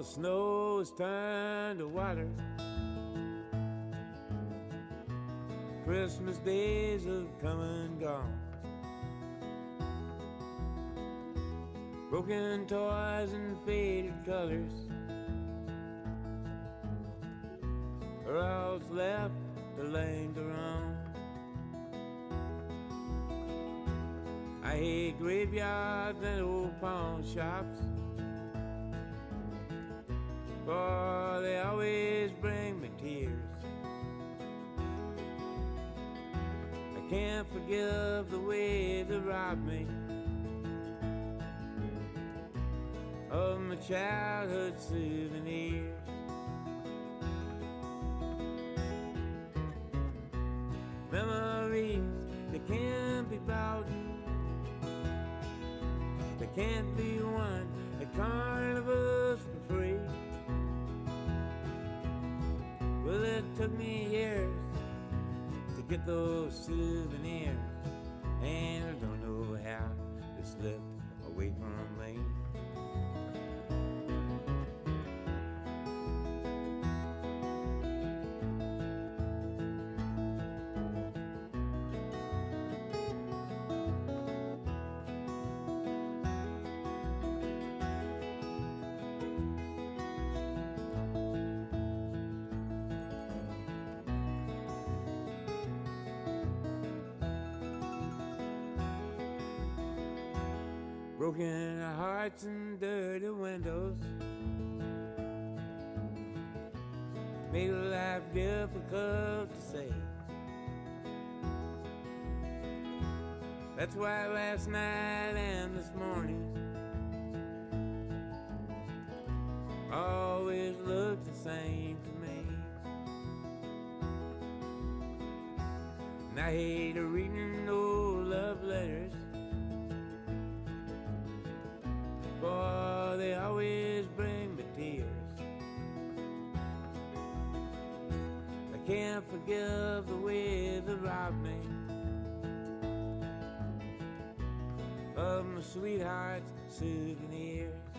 the snow snow's turned to water. Christmas days have come and gone. Broken toys and faded colors are all's left to on. I hate graveyards and old pawn shops. Can't forgive the way they robbed me of my childhood souvenirs. Memories that can't be bought, they can't be won at carnivals for free. Well, it took me years get those souvenirs, and I don't know how they slipped broken hearts and dirty windows make life difficult to say. That's why last night and this morning always look the same to me. And I hate reading old love letters. Can't forgive the way they robbed me of my sweetheart's souvenirs.